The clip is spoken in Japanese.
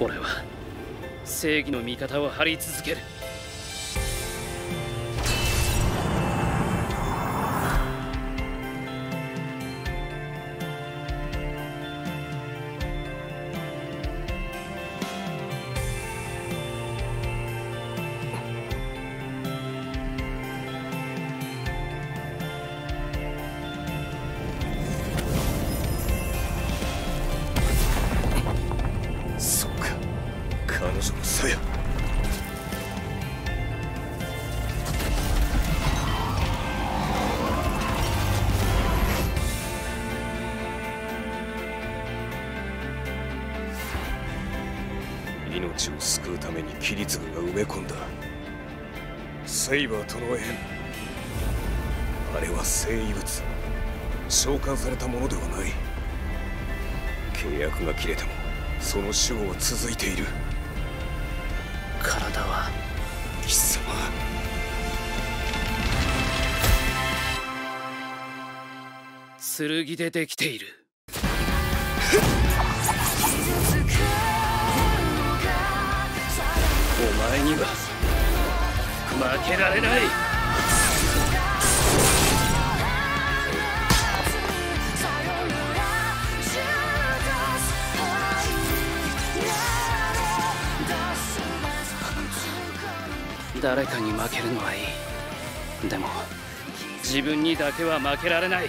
俺は正義の味方を張り続ける。彼女のさや命を救うためにキリツグが埋め込んだ。セイバーとの縁。あれは生異物。召喚されたものではない。契約が切れてもその守護は続いている。体は貴様。剣でできてい。るお前には負けられない誰かに負けるのはいい。でも自分にだけは負けられない。